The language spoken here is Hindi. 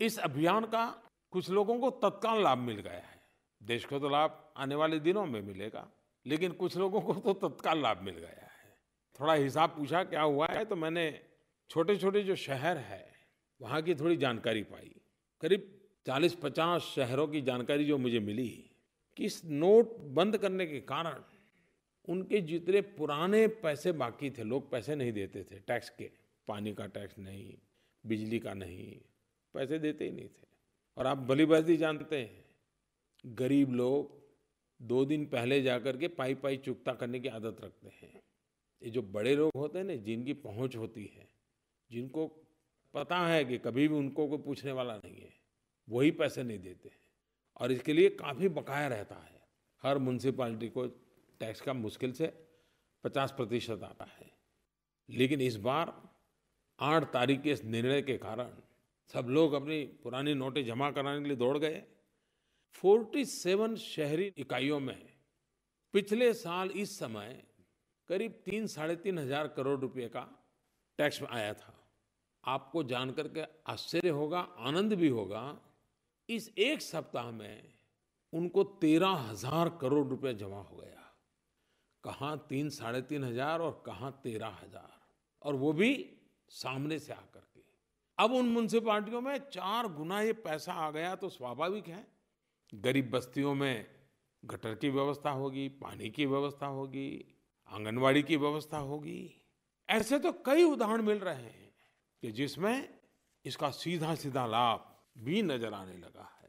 इस अभियान का कुछ लोगों को तत्काल लाभ मिल गया है। देश को तो लाभ आने वाले दिनों में मिलेगा, लेकिन कुछ लोगों को तो तत्काल लाभ मिल गया है। थोड़ा हिसाब पूछा क्या हुआ है तो मैंने छोटे छोटे जो शहर है, वहाँ की थोड़ी जानकारी पाई। करीब 40-50 शहरों की जानकारी जो मुझे मिली कि इस नोट बंद करने के कारण उनके जितने पुराने पैसे बाकी थे, लोग पैसे नहीं देते थे, टैक्स के, पानी का टैक्स नहीं, बिजली का नहीं पैसे देते ही नहीं थे। और आप भली जानते हैं, गरीब लोग दो दिन पहले जाकर के पाई पाई चुकता करने की आदत रखते हैं। ये जो बड़े लोग होते हैं ना, जिनकी पहुँच होती है, जिनको पता है कि कभी भी उनको कोई पूछने वाला नहीं है, वही पैसे नहीं देते हैं। और इसके लिए काफ़ी बकाया रहता है। हर म्यूनसिपालिटी को टैक्स का मुश्किल से पचास प्रतिशत आता है। लेकिन इस बार आठ तारीख के इस निर्णय के कारण सब लोग अपनी पुरानी नोटें जमा कराने के लिए दौड़ गए। 47 शहरी इकाइयों में पिछले साल इस समय करीब तीन, साढ़े तीन हज़ार करोड़ रुपए का टैक्स आया था। आपको जानकर के आश्चर्य होगा, आनंद भी होगा, इस एक सप्ताह में उनको तेरह हज़ार करोड़ रुपए जमा हो गया। कहाँ तीन, साढ़े तीन हज़ार और कहाँ तेरह हज़ार? और वो भी सामने से आकर अब उन म्यूनसिपालिटियों में चार गुना ये पैसा आ गया तो स्वाभाविक है। गरीब बस्तियों में गटर की व्यवस्था होगी, पानी की व्यवस्था होगी, आंगनवाड़ी की व्यवस्था होगी। ऐसे तो कई उदाहरण मिल रहे हैं कि जिसमें इसका सीधा सीधा लाभ भी नज़र आने लगा है।